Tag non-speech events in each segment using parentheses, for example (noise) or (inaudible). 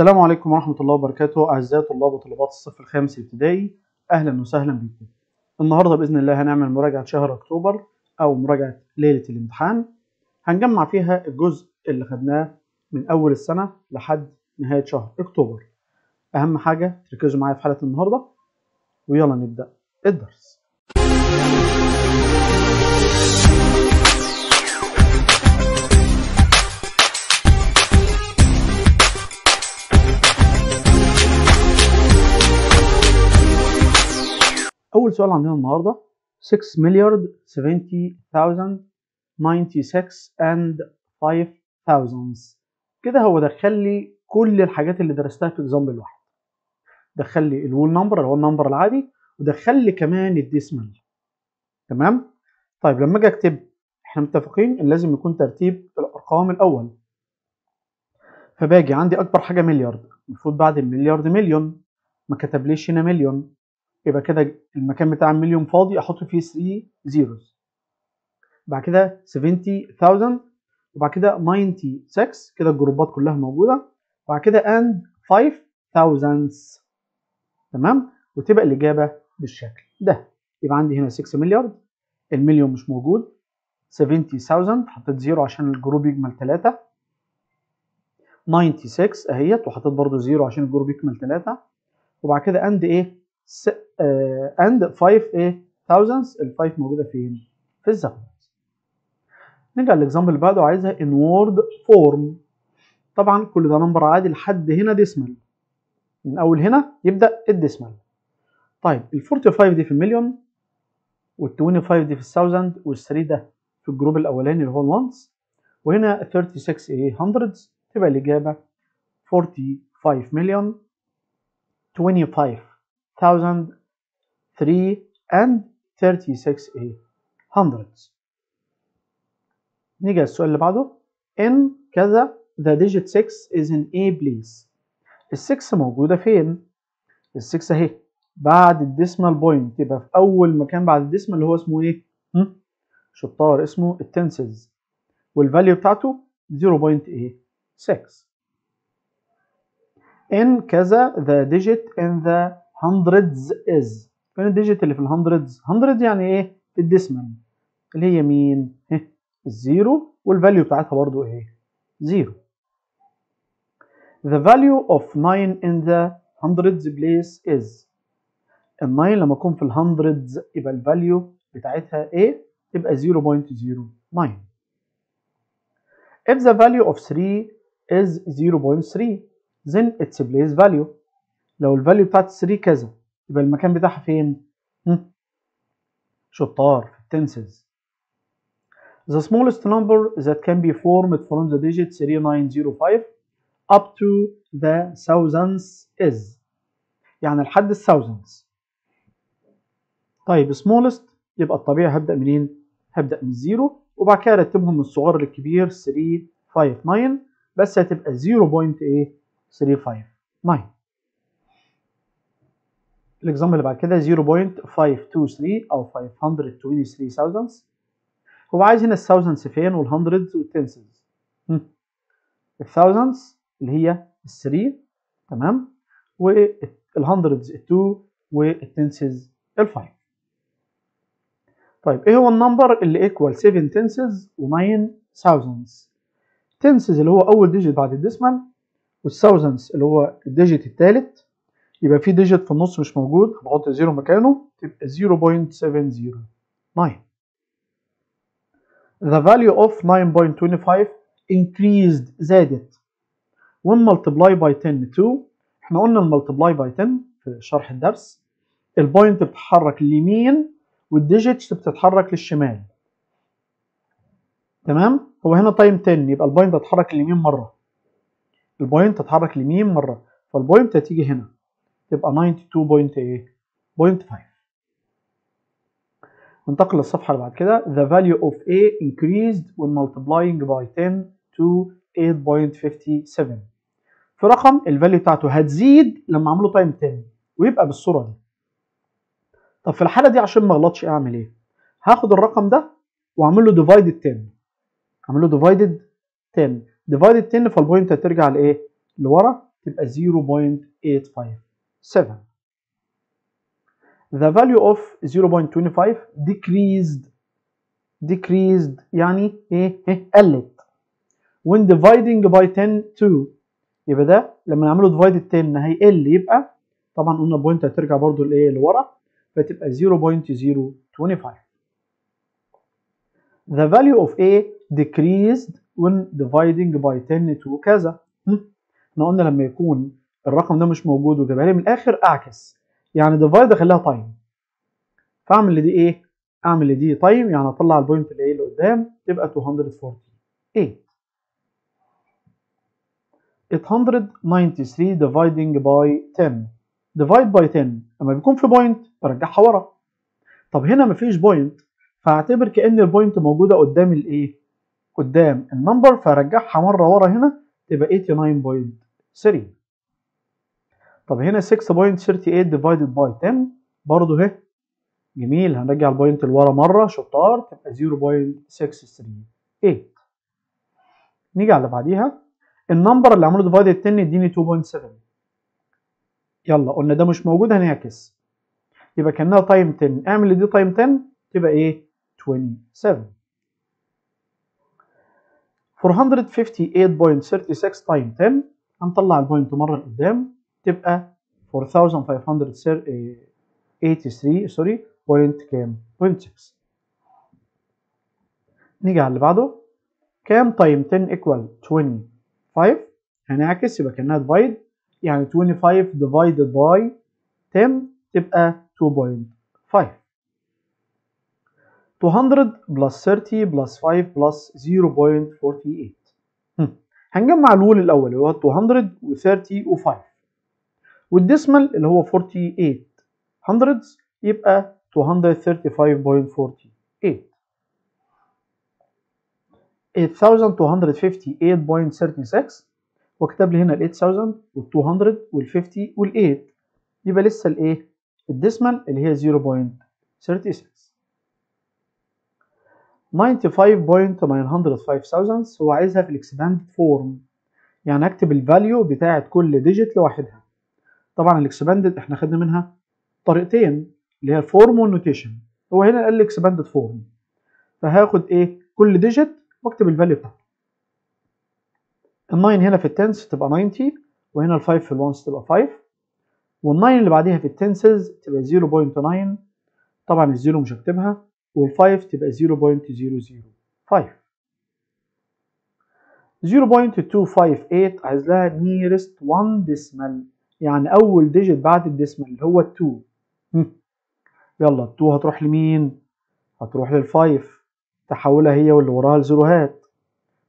السلام عليكم ورحمة الله وبركاته. أعزائي طلاب وطالبات الصف الخامس الابتدائي أهلا وسهلا بكم. النهاردة بإذن الله هنعمل مراجعة شهر أكتوبر أو مراجعة ليلة الامتحان. هنجمع فيها الجزء اللي خدناه من أول السنة لحد نهاية شهر أكتوبر. أهم حاجة تركزوا معايا في حلقة النهاردة. ويلا نبدأ الدرس. أول سؤال عندنا النهاردة. 6 مليار 70,000 96 and 5 thousandths. كده هو دخل لي كل الحاجات اللي درستها في example واحد. دخل لي ال whole number اللي هو ال number العادي ودخل لي كمان ال decimal تمام؟ طيب لما أجي أكتب إحنا متفقين إن لازم يكون ترتيب الأرقام الأول. فباجي عندي أكبر حاجة مليار المفروض بعد المليار مليون. ما كتبليش هنا مليون يبقى كده المكان بتاع المليون فاضي أحط فيه 3 zeros بعد كده 70000 وبعد كده 96 كده الجروبات كلها موجودة. بعد كده and 5000 تمام؟ وتبقى الإجابة بالشكل ده. يبقى عندي هنا 6 مليار المليون مش موجود. 70000 حطيت zero عشان ال group يكمل 3 96 اهيت وحطيت برضو zero عشان ال group يكمل 3 وبعد كده and إيه؟ And 5 إيه thousandths ال 5 موجودة فين؟ في ال decimal. نرجع لل example اللي بعده عايزها word form. طبعا كل ده number عادي لحد هنا decimal. من أول هنا يبدأ ال decimal. طيب ال 45 دي في المليون وال 25 دي في ال thousand وال 3 ده في ال group الأولاني اللي هو ال ones وهنا 36 إيه hundredths تبقى الإجابة 45 مليون 25 1000 3 and 36 إيه hundredths. نيجي السؤال اللي بعده. In كذا the digit 6 is in a place. ال 6 موجودة فين؟ ال 6 أهي. بعد ال decimal point. يبقى في أول مكان بعد ال decimal اللي هو اسمه إيه؟ هم؟ شطار اسمه ال tenths وال value بتاعته 0.6 in كذا the digit in the hundredths is. فين ال digit اللي في الهندردز hundreds يعني إيه؟ ال decimal. اللي هي مين؟ إيه؟ ال zero. وال value بتاعتها برضو إيه؟ zero. The value of 9 in the hundredths place is ال 9 لما اكون في ال hundredths يبقى ال value بتاعتها إيه؟ تبقى 0.09 if the value of 3 is 0.3 then its place value. لو ال value بتاعت 3 كذا. يبقى المكان بتاعها فين؟ شطار في ال tenths. The smallest number that can be formed from the digit 3905 up to the thousandths is يعني لحد ال thousandths. طيب smallest يبقى الطبيعي هبدأ منين؟ هبدأ من ال zero وبعد كده ارتبهم من الصغير للكبير 3 5 9 بس هتبقى 0.359 ال example اللي بعد كده 0.523 أو 523,000 هو عايز هنا ال thousandths فين وال hundredths وال tenths ال thousandths اللي هي ال 3 تمام؟ وال hundredths ال 2 وال tenths ال 5 طيب إيه هو ال number اللي equal 7 tenths و9 thousandths tenths اللي هو أول digit بعد ال decimal وال thousandths اللي هو ال digit الثالث يبقى في digit في النص مش موجود بحط zero مكانه تبقى 0.709 The value of 9.25 increased زادت. When multiply by 10 2 إحنا قلنا ال multiply by 10 في شرح الدرس. ال point بتتحرك لليمين وال digits بتتحرك للشمال. تمام؟ هو هنا time 10 يبقى ال point هتتحرك لليمين مرة. ال point هتتحرك لليمين مرة. فال point هتيجي هنا. تبقى 92.8 ننتقل للصفحة اللي بعد كده. The value of A increased when multiplying by 10 to 8.57 في رقم ال value بتاعته هتزيد لما أعمله time 10 ويبقى بالصورة دي. طب في الحالة دي عشان ما أغلطش أعمل إيه؟ هاخد الرقم ده وأعمل له divided 10 أعمل له divided 10 divided 10 فال point هترجع لإيه؟ لورا تبقى 0.857 the value of 0.25 decreased decreased يعني إيه إيه قلت when dividing by 10 2 يبقى ده لما نعمله divide 10 هيقل يبقى طبعا قلنا بوينت هترجع برضو لايه لورا فتبقى 0.025 the value of a decreased when dividing by 10 2 كذا. إحنا قلنا لما يكون الرقم ده مش موجود وجابها لي من الآخر أعكس. يعني divide أخليها time فأعمل لدي إيه؟ أعمل لدي time يعني أطلع ال point اللي إيه اللي قدام تبقى 248 893 dividing by 10 divide by 10 لما بيكون في point برجعها ورا. طب هنا مفيش point فأعتبر كأن ال point موجودة قدام الايه قدام ال number فارجعها مرة ورا هنا تبقى 89.3 طب هنا 6.38 divided by 10 برضه اهي. جميل هنرجع ال point لورا مرة شطار تبقى 0.638 نيجي على اللي بعديها. ال number اللي عملوا divide 10 يديني 2.7 يلا قلنا ده مش موجود هنعكس. يبقى كأنها time 10 اعمل دي time 10 تبقى إيه؟ 27 458.36 time 10 هنطلع ال point مرة لقدام. تبقى 4583 sorry point كام؟ point 6 نيجي على اللي بعده. كام time 10 equal 25 هنعكس يبقى كأنها divide يعني 25 divided by 10 تبقى 2.5 200 plus 30 plus 5 plus 0.48 هنجمع الول الأول اللي هو 230 و5 والديسمال اللي هو 48 hundreds يبقى 235.48 8258.36 واكتب لي هنا ال 8000 وال 200 وال 50 وال 8 يبقى لسه الايه ال decimal اللي هي 0.36 95.905 هو عايزها في ال expanded form يعني أكتب ال value بتاعت كل digit لوحدها. طبعا ال expanded إحنا خدنا منها طريقتين اللي هي ال form وال notation هو هنا قال لي expanded form فهاخد إيه؟ كل digit وأكتب ال value بتاعته ال9 هنا في ال tens تبقى 90 وهنا ال5 في ال ones تبقى 5 وال9 اللي بعديها في ال tenths تبقى 0.9 طبعا ال zero مش هكتبها. وال5 تبقى 0.005 0.258 عايز لها nearest one decimal يعني أول digit بعد ال decimal اللي هو ال 2 يلا ال 2 هتروح لمين؟ هتروح لل5 تحولها هي واللي وراها الزيروهات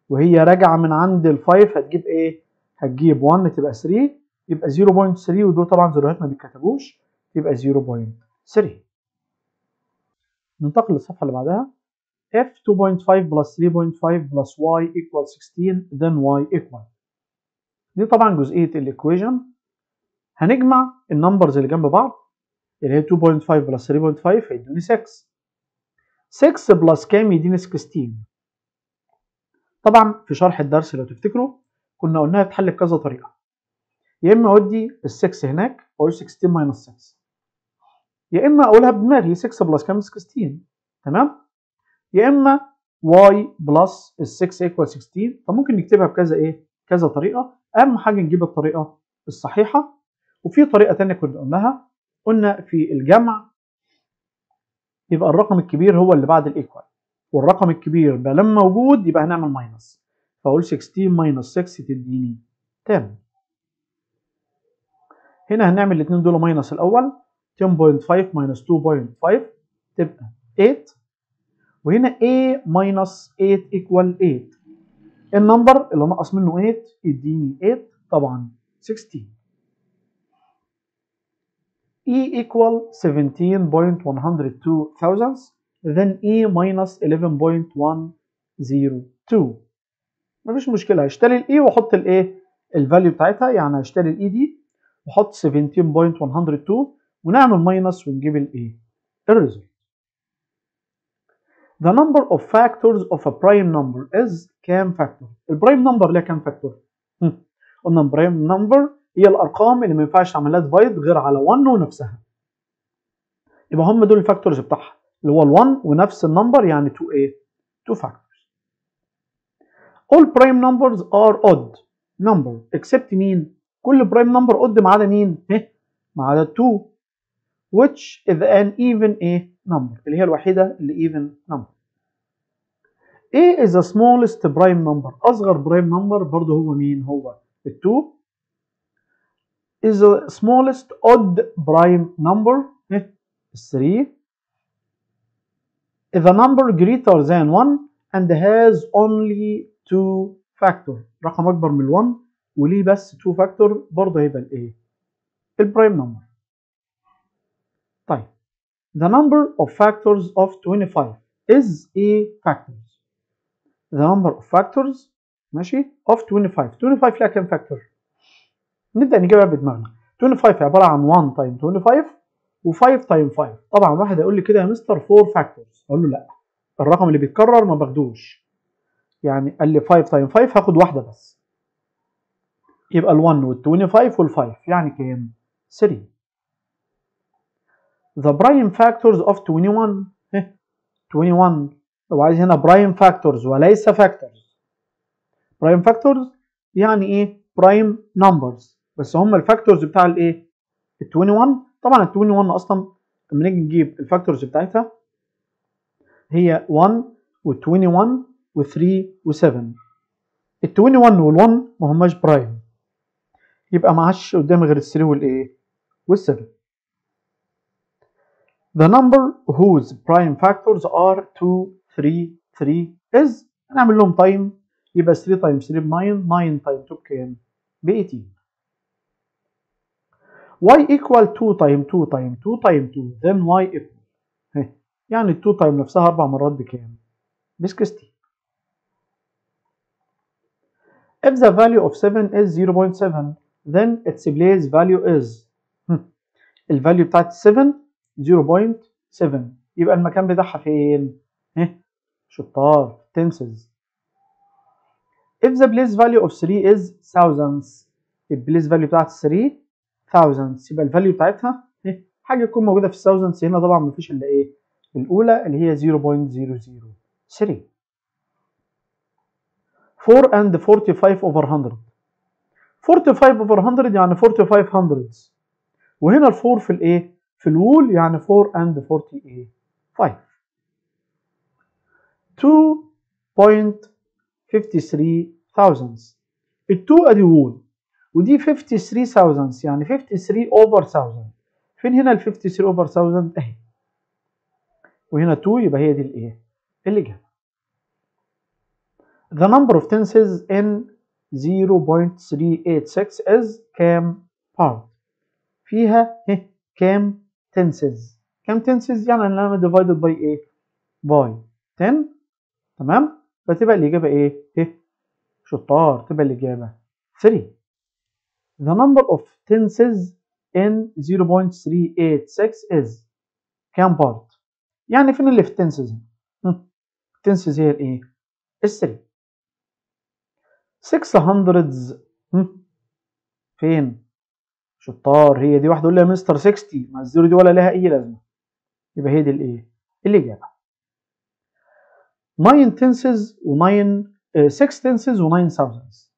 وهي راجعة من عند ال5 هتجيب إيه؟ هتجيب 1 تبقى 3 يبقى 0.3 ودول طبعا زيروهات ما بيتكتبوش يبقى 0.3 ننتقل للصفحة اللي بعدها. If 2.5 plus 3.5 plus y equal 16 then y equal. دي طبعا جزئية ال equation هنجمع ال numbers اللي جنب بعض اللي هي 2.5 plus 3.5 هيدوني 6 6 plus كام يديني 16 طبعا في شرح الدرس لو تفتكروا كنا قلناها بتحل بكذا طريقة. يا إما أودي ال 6 هناك أقول 16 minus 6 يا إما أقولها بدماغي 6 plus كام؟ 16 تمام؟ يا إما y plus ال 6 equal 16 فممكن نكتبها بكذا إيه؟ كذا طريقة. أهم حاجة نجيب الطريقة الصحيحة وفي طريقة تانية كنا قلناها قلنا في الجمع يبقى الرقم الكبير هو اللي بعد ال equal والرقم الكبير ده لما موجود يبقى هنعمل minus فأقول 16 minus 6 تديني 10 هنا هنعمل الاثنين دول minus الأول 10.5 minus 2.5 تبقى 8 وهنا a minus 8 equal 8 ال number اللي نقص منه 8 يديني 8 طبعا 16 E equal 17.102 thousandths then E minus 11.102 مفيش مشكلة. هشيل ال E واحط الايه ال value بتاعتها يعني هشيل ال E دي واحط 17.102 ونعمل minus ونجيب الايه ال result The number of factors of a prime number is كام factor. ال prime number ليها كام factor قلنا prime number هي الأرقام اللي ما ينفعش تعمل لها divide غير على 1 ونفسها. يبقى هم دول ال factors بتاعها اللي هو ال1 ونفس النمبر يعني 2 إيه 2 factors. All prime numbers are odd. Number except مين؟ كل prime number odd ما عدا مين؟ إيه؟ ما عدا 2 which is an even a number اللي هي الوحيدة اللي even number. A is the smallest prime number. أصغر prime number برضه هو مين؟ هو ال 2 is the smallest odd prime number إيه؟ 3 is a number greater than 1 and has only 2 factor رقم أكبر من ال 1 وليه بس 2 factor برضه هيبقى الإيه؟ البرايم نمبر طيب the number of factors of 25 is a factors the number of factors ماشي of 25 25 لها كام فاكتور نبدأ نجيبها بدماغنا. 25 عبارة عن 1 times 25 و5 times 5 طبعا واحد هيقول لي كده يا مستر 4 factors أقول له لأ. الرقم اللي بيتكرر ما باخدوش. يعني قال لي 5 times 5 هاخد واحدة بس. يبقى ال1 وال25 وال5 يعني كام؟ 3 the prime factors of 21 21 هو عايز هنا prime factors وليس factors prime factors يعني إيه؟ prime numbers بس هم ال factors بتاع الايه؟ ال 21 طبعا ال 21 أصلا لما نيجي نجيب ال factors بتاعتها هي 1 و 21 و 3 و 7 ال 21 وال 1 ما هماش prime. يبقى ما عادش قدامي غير ال 3 والايه؟ وال 7 The number whose prime factors are 2 3 3 is. هنعمل لهم times يبقى 3 times 3 ب 9 9 times 2 بكام؟ ب 18 y equal 2 times 2 times 2 times 2 then y equal. (laughs) يعني ال 2 times نفسها أربع مرات بكام؟ ب 16 if the value of 7 is 0.7 then its place value is (laughs) ال value بتاعت 7 0.7 يبقى المكان بتاعها فين؟ (laughs) شطار tenths if the place value of 3 is thousands ال place value بتاعت 3 thousands يبقى الفاليو بتاعتها إيه؟ حاجة تكون موجودة في thousands هنا طبعا مفيش إلا إيه؟ الأولى اللي هي 0.003 4 and 45 over 100 45 over 100 يعني 45 hundreds. وهنا ال 4 في الإيه؟ في الوول يعني 4 and 40 إيه 5 2.53 thousands ال 2 ادي وول ودي 53 thousands يعني 53 over 1000 فين هنا ال 53 over 1000 أهي. وهنا 2 يبقى هي دي الايه الاجابه The number of tenses in 0.386 is كام part فيها كام tenses. كام tenses يعني لما divided by إيه؟ by 10 تمام؟ فتبقى الإجابة إيه؟ إيه؟ شطار. تبقى الإجابة 3 The number of tenses in 0.386 is كام part؟ يعني فين اللي في tenses؟ tenses هي الإيه؟ ال 3 600 فين؟ شطار هي دي واحدة يقول لي يا مستر 60 ما الزيرو دي ولا لها أي لازمة يبقى هي دي الإيه؟ الإجابة 9 tenses و9 6 tenses و9 thousands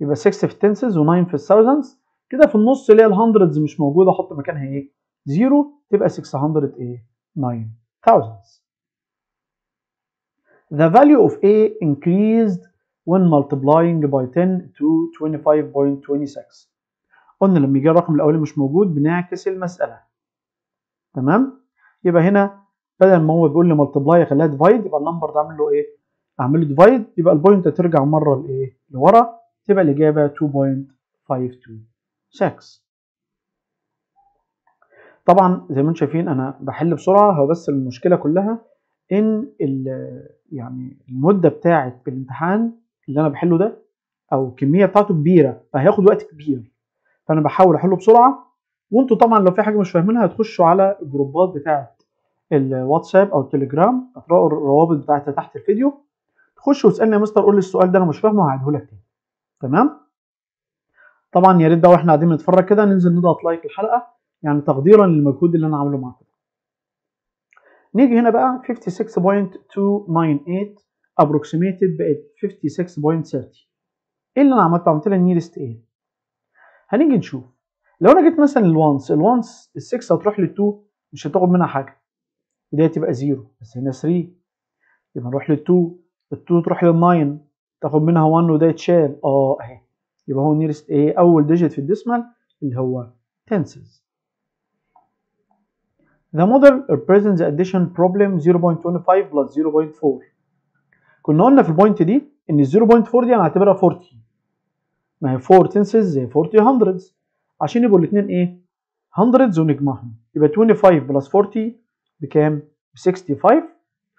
يبقى 6 في tenses و9 في thousands كده في النص اللي هي الهندردز مش موجودة أحط مكانها إيه؟ 0 تبقى 600 إيه؟ 9 thousands The value of A increased when multiplying by 10 to 25.26 قلنا لما يجي الرقم الأولي مش موجود بنعكس المسألة تمام؟ يبقى هنا بدل ما هو بيقول لي multiply خليها divide يبقى ال number ده أعمل له إيه؟ أعمل له divide يبقى ال point ترجع مرة لإيه؟ لورا تبقى الإجابة 2.526 طبعا زي ما أنتم شايفين أنا بحل بسرعة هو بس المشكلة كلها إن يعني المدة بتاعه الامتحان اللي أنا بحله ده أو الكمية بتاعته كبيرة فهياخد وقت كبير. فأنا بحاول أحله بسرعة. وأنتوا طبعا لو في حاجة مش فاهمينها هتخشوا على الجروبات بتاعه الواتساب أو التليجرام هتلاقوا الروابط بتاعتها تحت الفيديو. تخش وتسألني يا مستر قول لي السؤال ده أنا مش فاهمه هعيده لك تاني. تمام؟ طبعا يا ريت بقى وإحنا قاعدين بنتفرج كده ننزل نضغط لايك الحلقة يعني تقديرا للمجهود اللي أنا عامله معاكم. نيجي هنا بقى 56.298 approximated بقت 56.30 إيه اللي أنا عملته؟ عملت لها nearest إيه هنيجي نشوف. لو أنا جيت مثلا ال ones ال ones ال6 هتروح لل2 مش هتاخد منها حاجة. ودي تبقى 0 بس هنا 3 يبقى نروح لل2 ال2 تروح لل9 تاخد منها 1 وده يتشال. آه أهي. يبقى هو nearest إيه أول digit في ال decimal اللي هو tenths. The model represents addition problem 0.25 plus 0.4 كنا قلنا في ال point دي إن ال 0.4 دي أنا هعتبرها 40 ما هي 4 tenths زي 40 hundredths. عشان يبقوا الاثنين إيه؟ hundredths ونجمعهم. يبقى 25 plus 40 بكام؟ ب 65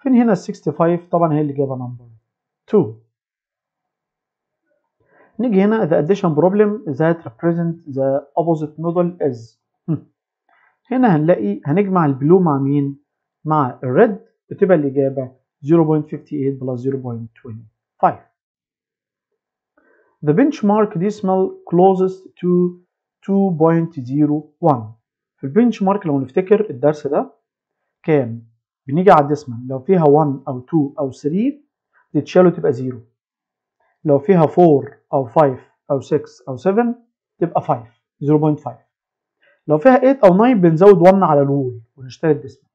فين هنا ال 65 طبعا هي اللي جايبة number 2 نيجي هنا the addition problem that represent the opposite model is هنا هنلاقي هنجمع البلو مع مين؟ مع الريد بتبقى الإجابة 0.58 plus 0.25 The benchmark decimal closest to 2.01 في البنش مارك لو نفتكر الدرس ده كان بنيجي على الديسمال. لو فيها 1 أو 2 أو 3 تتشال تبقى 0 لو فيها 4 أو 5 أو 6 أو 7 تبقى 5 0.5 لو فيها 8 أو 9 بنزود 1 على الوول ونشتري الديسمال.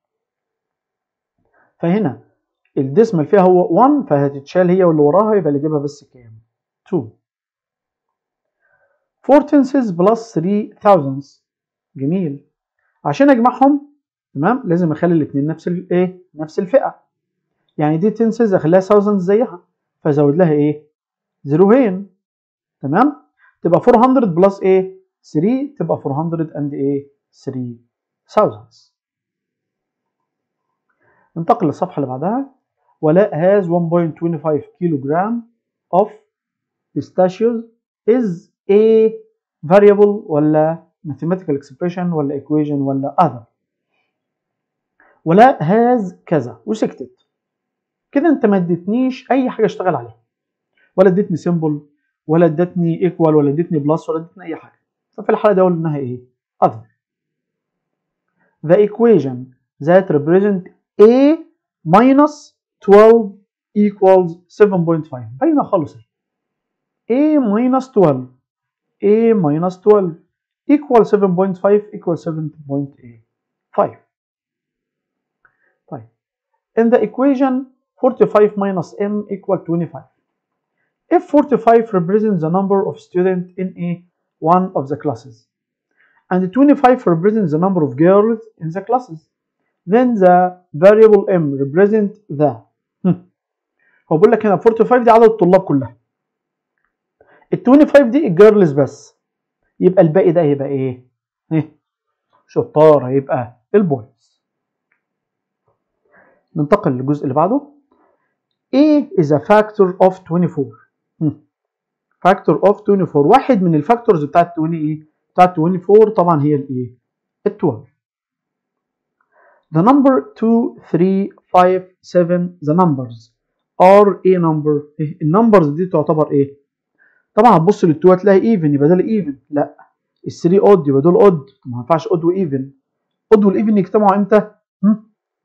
فهنا الديسمال فيها هو 1 فهتتشال هي واللي وراها يبقى الإجابة بس كام؟ 2 4 tenses plus 3 thousands. جميل. عشان أجمعهم تمام؟ لازم أخلي الاثنين نفس الايه نفس الفئة. يعني دي tenses أخليها thousands زيها فازود لها إيه؟ zeroهين. تمام؟ تبقى 400 plus إيه؟ 3 تبقى 400 and إيه؟ 3 thousandths ننتقل للصفحة اللي بعدها. ولاء has 1.25 كيلو جرام of pistachios is a variable ولا mathematical expression ولا equation ولا other. ولا has كذا. وسكتت. كده انت ما اديتنيش أي حاجة اشتغل عليها. ولا اديتني symbol ولا ادتني equal ولا ادتني plus ولا ادتني اي حاجة ففي الحاله دي أقول انها إيه other the equation that represent a minus 12 equals 7.5 باينه خالص a minus 12 a minus 12 equal 7.5 equal 7.5 طيب in the equation 45 minus m equal 25 if 45 represents the number of students in a one of the classes and 25 represents the number of girls in the classes then the variable m represent the هو بيقول لك هنا 45 دي عدد الطلاب كلها ال 25 دي ال girls بس يبقى الباقي ده هيبقى إيه؟ إيه؟ شطار هيبقى ال boys. ننتقل للجزء اللي بعده. A is a factor of 24. Factor of 24 واحد من ال factors بتاعت 20 إيه؟ بتاعت 24 طبعا هي الايه؟ ال 12. The number 2, 3, 5, 7 the numbers are a number. إيه؟ ال numbers دي تعتبر إيه؟ طبعا هتبص لل two هتلاقي even يبقى ده ال even لا ال3 odd يبقى دول odd ما ينفعش odd و even odd وال even يجتمعوا إمتى؟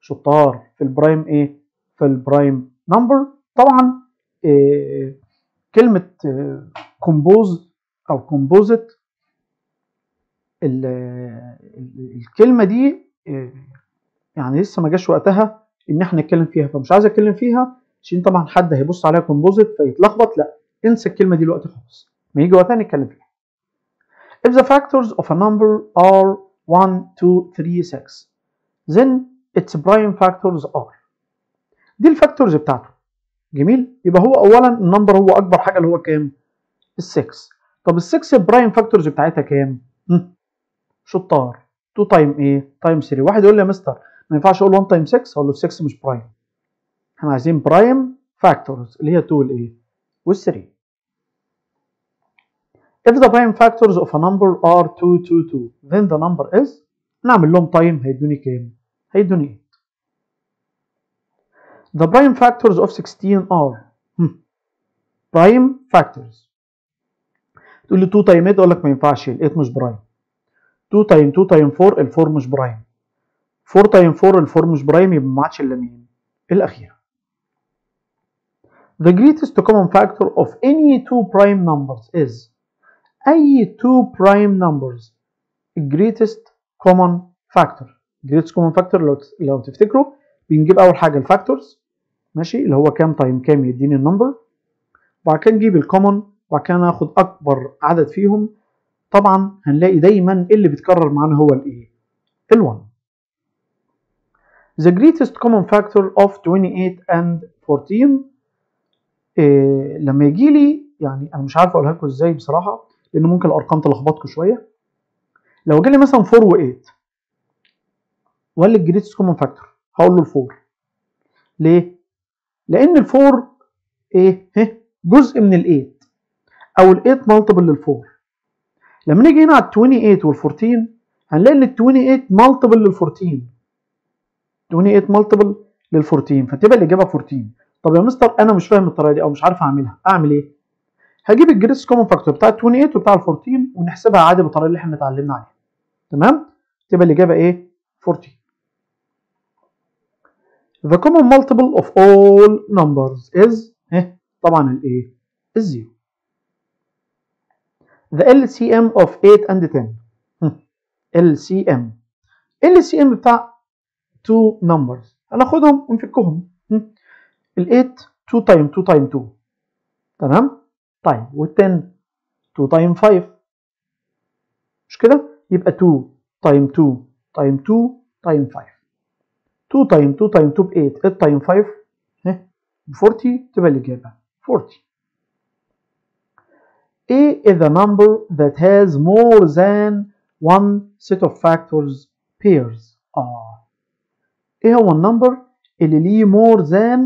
شطار في ال prime إيه؟ في ال prime number طبعا إيه كلمة compose أو composite الكلمة دي إيه يعني لسه ما جاش وقتها إن إحنا نتكلم فيها. فمش عايز أتكلم فيها عشان طبعا حد هيبص عليها composite فيتلخبط. لا انسى الكلمة دي دلوقتي خالص. ما يجي وقتها نتكلم فيها. If the factors of a number are 1 2 3 6 then its prime factors are. دي ال factors بتاعته. جميل؟ يبقى هو اولا ال number هو أكبر حاجة اللي هو كام؟ ال6 طب ال6 ال prime factors بتاعتها كام؟ شطار 2 time إيه؟ time 3 واحد يقول لي يا مستر ما ينفعش أقول 1 time 6 أقول له 6 مش prime. إحنا عايزين prime factors اللي هي 2 والايه وال3 if the prime factors of a number are 2 2 2 then the number is نعمل لهم time هيدوني كام؟ هيدوني 8 the prime factors of 16 are hmm. prime factors تقول لي 2 تايم 8 اقول لك ما ينفعش ال 8 مش برايم 2 تايم 2 تايم 4 ال 4 مش برايم 4 تايم 4 ال 4 مش برايم يبقى ما عادش الا مين الاخيره The greatest common factor of any two prime numbers is أي two prime numbers greatest common factor greatest common factor لو لو تفتكروا بنجيب أول حاجة الفاكتورز ماشي؟ اللي هو كام time كام يديني ال number وبعد كده نجيب ال common وبعد كده ناخد أكبر عدد فيهم. طبعا هنلاقي دايما اللي بيتكرر معانا؟ هو الايه؟ ال1 The greatest common factor of 28 and 14 إيه لما يجي لي يعني أنا مش عارف أقولها لكم إزاي بصراحة لأن ممكن الأرقام تلخبطكم شوية. لو جالي مثلا 4 و8 وقال لي ال greatest common factor هقول له ال4 ليه؟ لأن ال4 إيه؟ جزء من ال8 أو ال8 multiple لل4 لما نيجي هنا على ال 28 وال 14 هنلاقي إن ال 28 multiple لل 14 28 multiple لل 14 فتبقى الإجابة 14 طب يا مستر أنا مش فاهم الطريقة دي أو مش عارف أعملها. أعمل إيه؟ هجيب ال greatest common factor بتاع ال 28 وبتاع ال 14 ونحسبها عادي بالطريقة اللي إحنا اتعلمنا عليها. تمام؟ تبقى الإجابة إيه؟ 14 The common multiple of all numbers is ها طبعا الايه ال zero The LCM of 8 and 10 LCM LCM بتاع two numbers. هناخدهم ونفكهم. ال 8 2 time 2 time 2 تمام؟ طيب. وال 10 2 time 5 مش كده؟ يبقى 2 time 2 time 2 time 5 2 تايم 2 تايم 2 ب 8 8 تايم 5 ب 40 تبقى الإجابة 40 A is a number that has more than one set of factors pairs آه إيه هو النمبر اللي ليه more than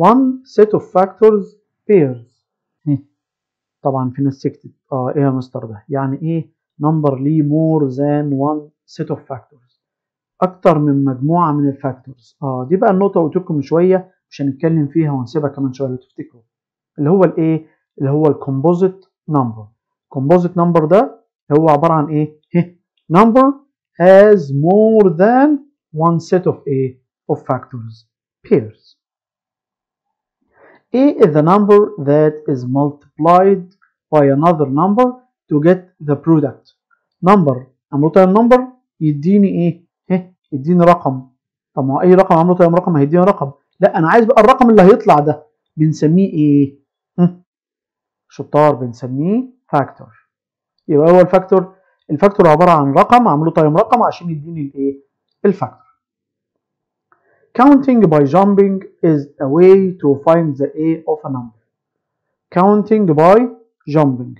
one set of factors pairs طبعا في ناس سكتت اه ايه يا مستر ده يعني ايه نمبر ليه more than one set of factors أكتر من مجموعة من ال factors آه دي بقى النقطة قلت لكم من شوية مش هنتكلم فيها ونسيبها كمان شوية لو تفتكروا. اللي هو الإيه؟ اللي هو ال composite number composite number ده هو عبارة عن إيه؟ (laughs) number has more than one set of إيه of factors. Pairs. إيه is the number that is multiplied by another number to get the product. Number. time number يديني إيه؟ ها يديني رقم. طب ما هو أي رقم عملوا time رقم هيديني رقم. لا أنا عايز بقى الرقم اللي هيطلع ده بنسميه إيه؟ شطار بنسميه factor. يبقى هو ال factor ال factor عبارة عن رقم عملوا time رقم عشان يديني الإيه؟ ال factor. Counting by jumping is a way to find the إيه of a number. Counting by jumping.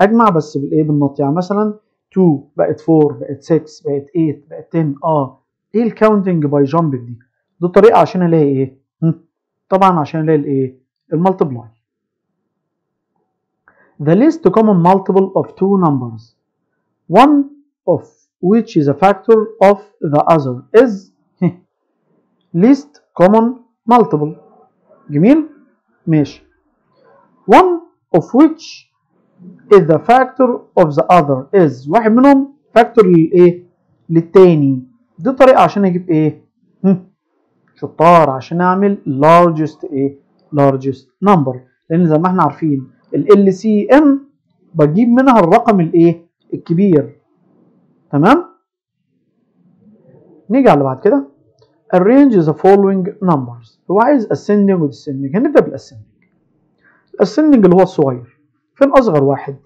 أجمع بس بالإيه بالنط يعني مثلا 2 بقت 4 بقت 6 بقت 8 بقت 10 اه إيه الكاونتنج باي jumping دي؟ دي طريقة عشان ألاقي إيه؟ طبعا عشان ألاقي الإيه؟ المالتبلاي. The least common multiple of two numbers, one of which is a factor of the other is least common multiple جميل ماشي one of which is the factor of the other is. واحد منهم فاكتور للإيه؟ للتاني. دي طريقة عشان أجيب إيه. شطار عشان أعمل largest إيه؟ largest number. لأن زي ما إحنا عارفين ال LCM بجيب منها الرقم الإيه؟ الكبير. تمام؟ نيجي على بعد كده. Arrange the following numbers. هو عايز ascending و descending. هنبدأ بال ascending. ال ascending اللي هو الصغير. فين أصغر واحد.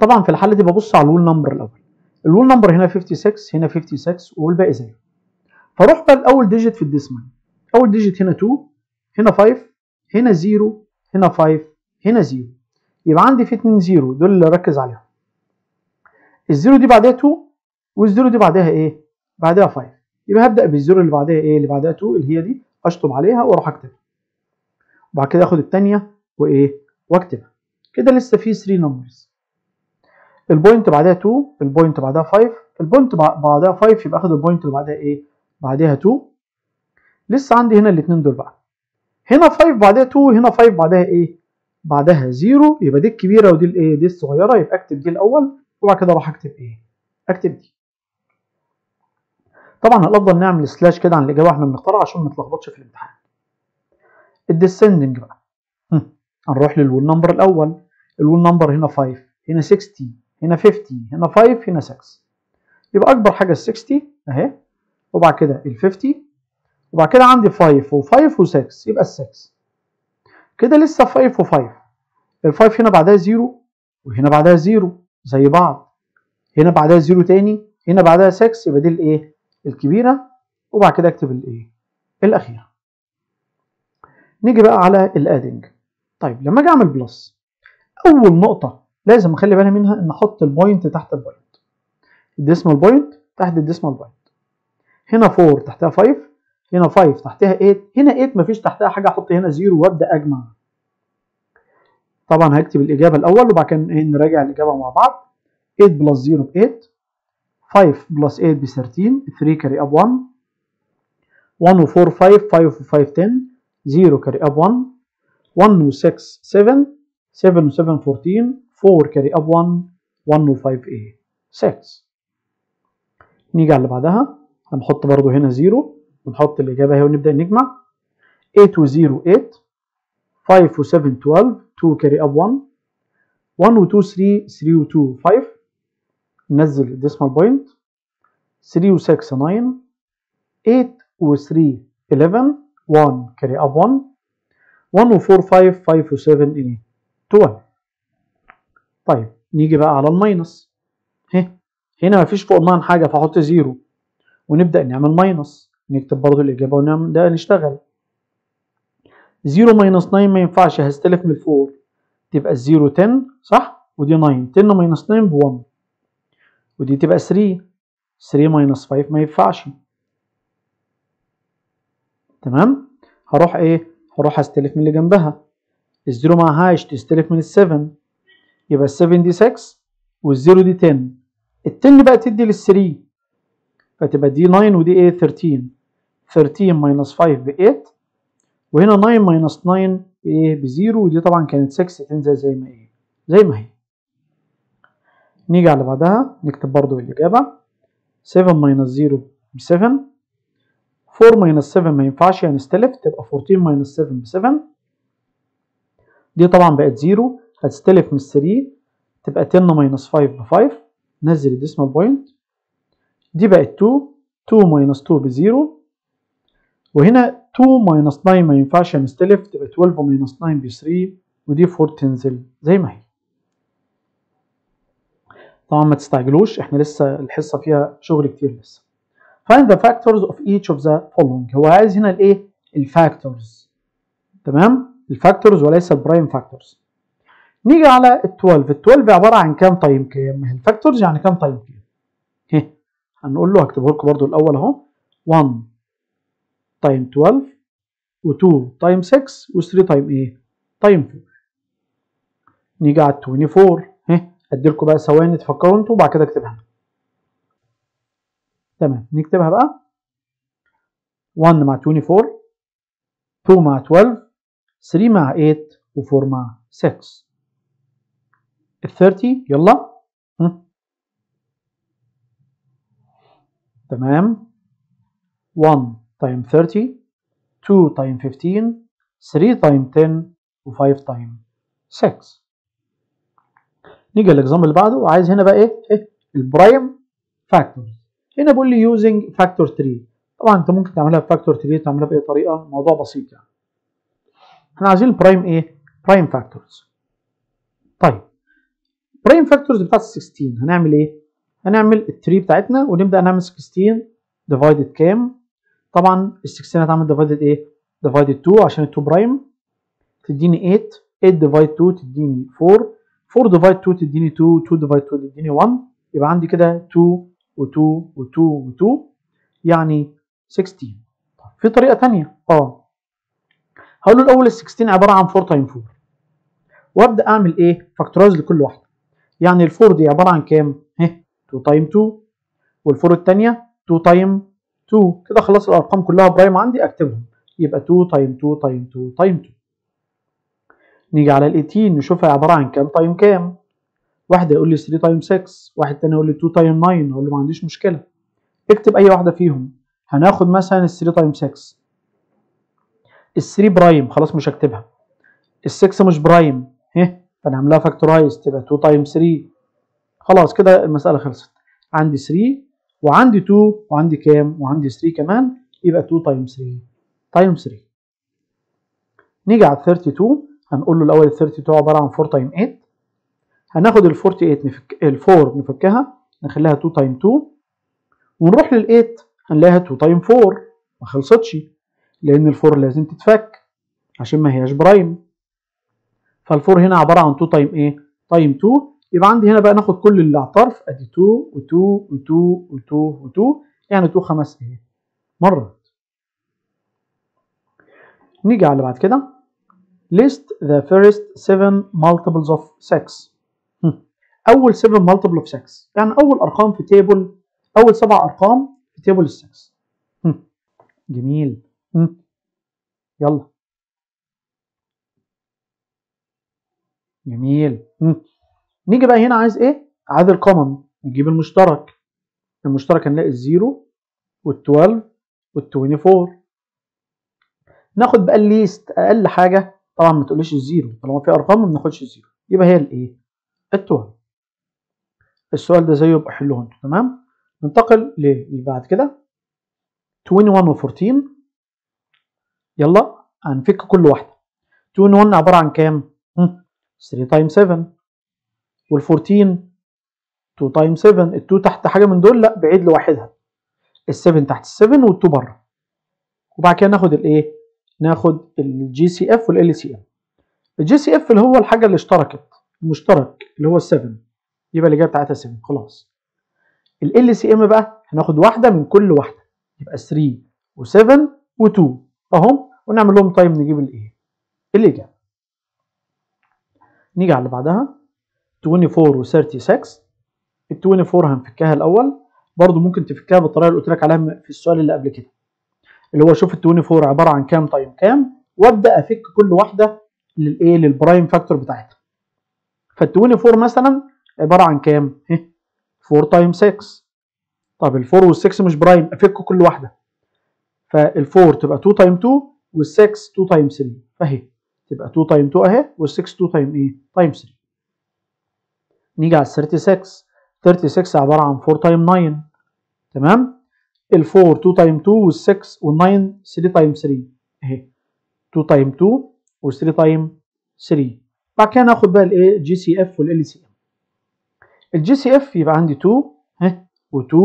طبعا في الحالة دي ببص على ال whole number الأول. ال whole number هنا 56 هنا 56 والباقي زيه فاروح بقى الأول digit في ال decimal. أول digit هنا 2 هنا 5 هنا 0 هنا 5 هنا 0 يبقى عندي في 2 0 دول اللي ركز عليهم. ال zero دي بعدها 2 وال zero دي بعدها إيه؟ بعدها 5 يبقى هبدأ بال zero اللي بعدها إيه؟ اللي بعدها 2 اللي هي دي. أشطب عليها وأروح أكتبها. وبعد كده آخد الثانية وإيه؟ واكتبها. كده لسه في 3 numbers ال point بعدها 2 ال point بعدها 5 ال point بعدها 5 يبقى أخد ال point اللي بعدها إيه؟ بعدها 2 لسه عندي هنا الاثنين دول بقى. هنا 5 بعدها 2 هنا 5 بعدها إيه؟ بعدها zero يبقى دي الكبيرة ودي الايه دي الصغيرة. يبقى أكتب دي الأول وبعد كده أروح أكتب إيه؟ أكتب دي. طبعا الافضل نعمل slash كده عن الإجابة إحنا بنختارها عشان ما نتلخبطش في الامتحان. ال descending بقى. هنروح لل whole number الأول. الول نمبر هنا 5 هنا 60 هنا 50 هنا 5 هنا 6 يبقى أكبر حاجة ال 60 أهي. وبعد كده ال 50 وبعد كده عندي 5 و5 و6 يبقى ال 6 كده لسه 5 و5 ال 5 هنا بعدها 0 وهنا بعدها 0 زي بعض. هنا بعدها 0 تاني هنا بعدها 6 يبقى دي الايه الكبيرة. وبعد كده اكتب الايه الأخيرة. نيجي بقى على ال adding طيب لما أجي أعمل plus أول نقطة لازم أخلي بالي منها إن أحط ال point تحت ال point. ال decimal point تحت ال decimal point. هنا 4 تحتها 5 هنا 5 تحتها 8 هنا 8 مفيش تحتها حاجة أحط هنا 0 وأبدأ أجمع. طبعا هكتب الإجابة الأول وبعد كده نراجع الإجابة مع بعض. 8 plus 0 ب 8 5 plus 8 ب 13 3 carry up 1 1 و 4 5 5 و 5 10 0 carry up 1 1 و 6 7 7 و 7 14 4 carry up 1 1 و 5 إيه 6 نيجي على اللي بعدها. هنحط برضو هنا 0 ونحط الإجابة اهي ونبدأ نجمع. 8 و 0 8 5 و 7 12 2 carry up 1 1 و 2 3 3 و 2 5 ننزل ال decimal point 3 و 6 9 8 و 3 11 1 carry up 1 1 و 4 5 5 و 7 إيه 12 طيب نيجي بقى على ال minus. هنا هنا مفيش فوق ال nine حاجة فاحط zero. ونبدأ نعمل minus. نكتب برضو الإجابة ونعمل ده نشتغل. 0 minus 9 ما ينفعش هستلف من ال four. تبقى ال zero 10 صح؟ ودي 9 10 minus 9 ب 1 ودي تبقى 3 3 minus 5 ما ينفعش. تمام؟ هروح إيه؟ هروح استلف من اللي جنبها. ال zero معهاش تستلف من ال seven يبقى ال seven دي 6 وال zero دي 10 ال ten بقى تدي لل3 فتبقى دي 9 ودي إيه 13 13 minus 5 ب 8 وهنا 9 minus 9 بايه ب 0 ودي طبعا كانت 6 تنزل زي ما إيه زي ما هي. نيجي على بعدها نكتب برضو الإجابة. 7 minus 0 ب 7 4 minus 7 ما ينفعش يعني استلف تبقى 14 minus 7 ب 7 دي طبعا بقت 0 هتستلف من 3 تبقى 10 minus 5 ب 5 نزل ال decimal point دي بقت 2 2 minus 2 ب 0 وهنا 2 minus 9 ما ينفعش نستلف تبقى 12 minus 9 ب 3 ودي 4 تنزل زي ما هي. طبعا ما تستعجلوش إحنا لسه الحصة فيها شغل كتير لسه. Find the factors of each of the following. هو عايز هنا الايه؟ ال factors. تمام؟ ال factors وليس ال prime factors. نيجي على ال 12 ال 12 عبارة عن كام time كام ال factors يعني كام time كام ها هنقول له هكتبه لكم برده الأول أهو. 1 time 12 و2 time 6 و3 time إيه؟ time 4 نيجي على 24 ها أدي لكم بقى ثواني تفكروا أنتوا وبعد كده اكتبها. تمام. نكتبها بقى. 1 مع 24 2 مع 12 3 مع 8 و4 مع 6 ال 30 يلا. تمام. 1 time 30 2 time 15 3 time 10 و5 time 6 نيجي لل example اللي بعده. وعايز هنا بقى إيه, إيه؟ ال prime factors هنا بيقول لي using factor tree طبعا أنت ممكن تعملها ب factor tree تعملها بأي طريقة. الموضوع بسيط يعني. إحنا عايزين ال prime إيه؟ prime factors طيب. prime factors بتاعت 16 هنعمل إيه؟ هنعمل ال 3 بتاعتنا ونبدأ نعمل 16 divided كام؟ طبعا ال 16 هتعمل divided إيه؟ divided 2 عشان ال 2 prime تديني 8 8 divide 2 تديني 4 4 divide 2 تديني 2 2 divide 2 تديني 1 يبقى عندي كده 2 و2 و2 و2 يعني 16 في طريقة ثانية آه. هقول له الأول ال 16 عبارة عن 4 time 4 وأبدأ أعمل إيه؟ factorize لكل واحدة. يعني ال 4 دي عبارة عن كام؟ ها 2 time 2 وال4 الثانية 2 time 2 كده خلاص الأرقام كلها prime عندي أكتبهم. يبقى 2 time 2 time 2 time 2 نيجي على ال 18 نشوفها عبارة عن كام؟ time كام؟ واحد يقول لي 3 time 6 واحد تاني يقول لي 2 time 9 أقول له ما عنديش مشكلة. اكتب أي واحدة فيهم. هناخد مثلا ال 3 time 6 ال 3 prime خلاص مش هكتبها. ال 6 مش prime ها فنعملها factorize تبقى 2 time 3 خلاص كده المسألة خلصت. عندي 3 وعندي 2 وعندي كام؟ وعندي 3 كمان يبقى 2 time 3 time 3 نيجي على 32 هنقول له الأول ال 32 عبارة عن 4 time 8 هناخد ال 48 نفك ال 4 نفكها نخليها 2 time 2 ونروح لل 8 هنلاقيها 2 time 4 ما خلصتش لأن ال 4 لازم تتفك عشان ما هياش prime فال 4 هنا عبارة عن 2 time إيه؟ time 2 يبقى عندي هنا بقى ناخد كل اللي على الطرف أدي 2 و2 و2 و2 و2 يعني 2 خمس إيه؟ مرات نيجي على اللي بعد كده. List the first 7 multiples of 6 أول 7 multiple of 6 يعني أول أرقام في table أول سبع أرقام في table ال 6 جميل. يلا. جميل. نيجي بقى هنا عايز إيه؟ عايز ال common نجيب المشترك. المشترك هنلاقي ال zero وال12 وال24 ناخد بقى ال least أقل حاجة. طبعا ما تقوليش ال zero. طالما في أرقام ما بناخدش ال zero. يبقى هي الايه ال12 السؤال ده زيه يبقى حلوة أنتوا تمام؟ ننتقل للي بعد كده. 21 و14 يلا هنفك كل واحدة. 21 عبارة عن كام؟ 3 time 7 وال14 2 time 7 ال2 تحت حاجة من دول؟ لا بعيد لوحدها. ال7 تحت ال7 وال2 بره. وبعد كده ناخد الايه ناخد ال GCF وال LCM ال GCF اللي هو الحاجة اللي اشتركت. المشترك اللي هو ال7 يبقى الإجابة بتاعتها 7 خلاص. LCM بقى هناخد واحدة من كل واحدة. يبقى 3 و7 و2 اهم ونعمل لهم time نجيب الايه الاجابه نيجي على اللي بعدها. 24 و36 ال 24 هنفكها الأول. برضو ممكن تفكها بالطريقة اللي قلت لك عليها في السؤال اللي قبل كده. اللي هو شوف ال 24 عبارة عن كام؟ time كام؟ وأبدأ أفك كل واحدة للايه لل prime factor بتاعتها. فال 24 مثلا عبارة عن كام؟ 4 time 6 طب ال 4 وال 6 مش prime افك كل واحدة. فال 4 تبقى 2 time 2 وال 6 2 time 3 فاهي تبقى 2 time 2 أهي وال 6 2 time إيه؟ time 3 نيجي على ال 36 36 عبارة عن 4 time 9 تمام؟ ال 4 2 time 2 وال 6 وال 9 3 time 3 أهي. 2 time 2 و 3 time 3 بعد كده ناخد بقى الايه؟ GCF وال LCM ال GCF يبقى عندي 2 ها؟ و2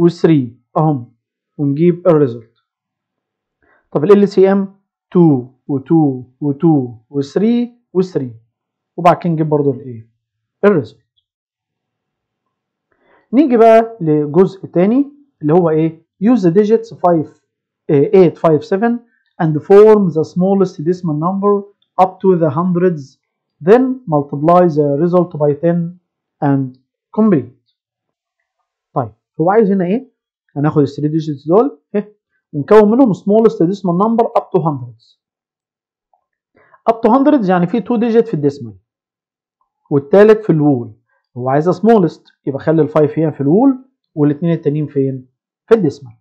و3 أهم. ونجيب ال result طب LCM 2 و2 و2 و3 و3 وبعد كده نجيب برضو الايه؟ الريزلت نيجي بقى لجزء تاني اللي هو إيه؟ use the digits 5 8 5 7 and form the smallest decimal number up to the hundreds then multiply the result by 10 and complete. طيب هو عايز هنا إيه؟ هناخد ال 3 digits دول إيه؟ ونكون منهم smallest decimal number up to hundreds. Up to hundredths يعني في 2 digit في ال decimal والتالت في ال whole هو عايزها smallest يبقى خلي ال 5 هنا في ال whole والاثنين التانيين فين؟ في ال decimal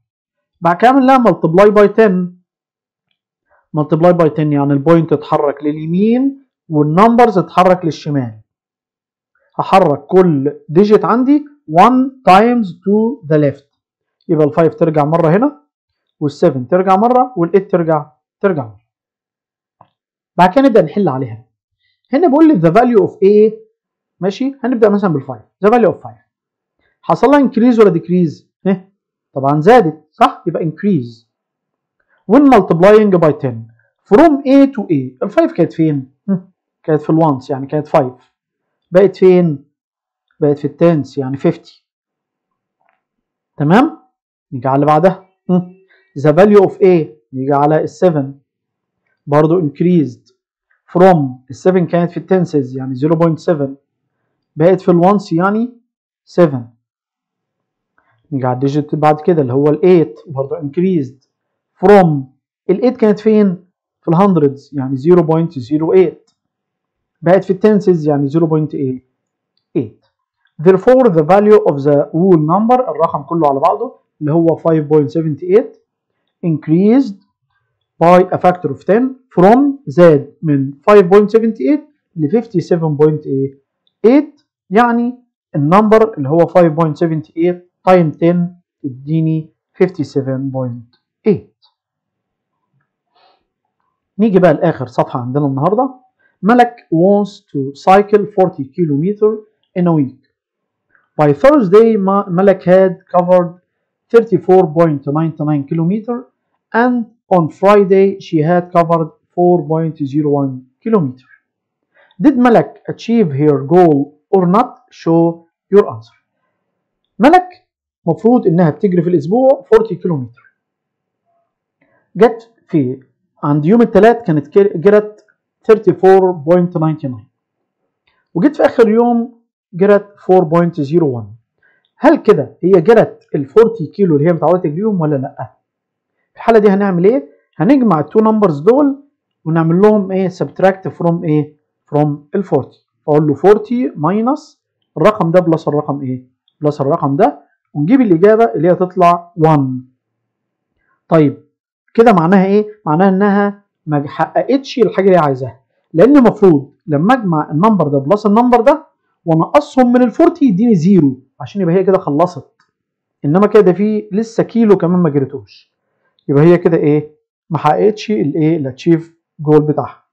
بعد كده اعمل لها multiply by 10 multiply by 10 يعني ال point اتحرك لليمين وال numbers اتحرك للشمال. هحرك كل digit عندي 1 times to the left. يبقى ال 5 ترجع مرة هنا وال 7 ترجع مرة وال 8 ترجع ترجع مرة. بعد كده نبدأ نحل عليها. هنا بيقول لي the value of a ماشي؟ هنبدأ مثلا بال 5 the value of 5 حصل لها increase ولا decrease ها طبعا زادت صح؟ يبقى increase. when multiplying by 10 from a to a. ال 5 كانت فين؟ كانت في الوانس يعني كانت 5 بقت فين؟ بقت في التنس يعني 50 تمام؟ نيجي على اللي بعدها. the value of a نيجي على ال 7 برضو increased. From ال 7 كانت في ال tenths يعني 0.7 بقت في ال ones يعني 7 نيجي على ال digit بعد كده اللي هو ال 8 برضو increased. From ال 8 كانت فين؟ في ال hundredths يعني 0.08 بقت في ال tenths يعني 0.8 therefore the value of the whole number الرقم كله على بعضه اللي هو 5.78 increased by a factor of 10 from زاد من 5.78 ل 57.8 يعني ال number اللي هو 5.78 times 10 تديني 57.8 نيجي بقى لآخر صفحة عندنا النهارده. ملك wants to cycle 40 kilometer in a week by Thursday ملك had covered 34.99 kilometer and on Friday she had covered 4.01 kilometer did ملك achieve her goal or not show your answer ملك مفروض انها بتجري في الاسبوع 40 كيلومتر جت في عند يوم الثلاث كانت جرت 34.99 وجيت في آخر يوم جرت 4.01 هل كده هي جرت ال 40 كيلو اللي هي متعودة تجريهم ولا لأ؟ في الحالة دي هنعمل إيه؟ هنجمع ال two numbers دول ونعمل لهم إيه؟ subtract from إيه؟ from ال 40 فاقول له 40 minus الرقم ده plus الرقم إيه؟ plus الرقم ده. ونجيب الإجابة اللي هي تطلع 1 طيب كده معناها إيه؟ معناها إنها ما حققتش الحاجة اللي عايزاها. لأن المفروض لما أجمع ال number ده plus ال number ده وأنقصهم من ال 40 يديني zero عشان يبقى هي كده خلصت. إنما كده في لسه كيلو كمان ما جريتوش. يبقى هي كده إيه؟ ما حققتش الايه ال achieve goal بتاعها.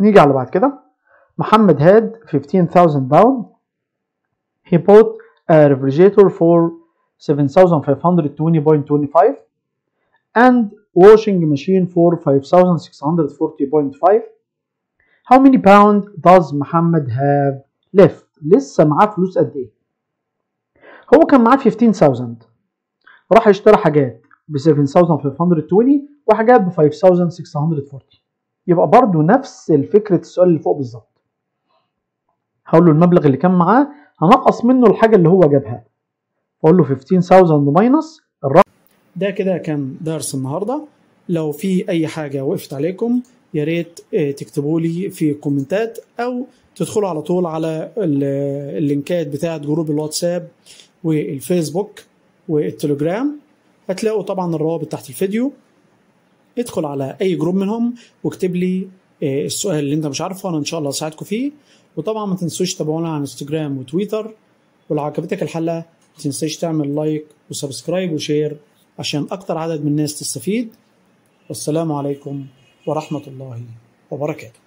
نيجي على بعد كده. محمد had 15000 باوند he bought a refrigerator for 7520.25 and washing machine for 5640.5 how many pound does محمد have left? لسه معاه فلوس قد إيه؟ هو كان معاه 15000 راح اشترى حاجات ب 7520 وحاجات ب 5640 يبقى برضو نفس الفكرة السؤال اللي فوق بالظبط. هقول له المبلغ اللي كان معاه هنقص منه الحاجة اللي هو جابها. أقول له 15000 minus ده كده كان درس النهارده. لو في أي حاجة وقفت عليكم يا ريت تكتبوا لي في الكومنتات أو تدخلوا على طول على اللينكات بتاعة جروب الواتساب والفيسبوك والتليجرام. هتلاقوا طبعا الروابط تحت الفيديو. ادخل على أي جروب منهم واكتب لي السؤال اللي أنت مش عارفه أنا إن شاء الله اساعدكم فيه. وطبعا ما تنسوش تتابعونا على انستجرام وتويتر. ولو عجبتك الحلقة ما تنساش تعمل like و subscribe و share. عشان أكتر عدد من الناس تستفيد. والسلام عليكم ورحمة الله وبركاته.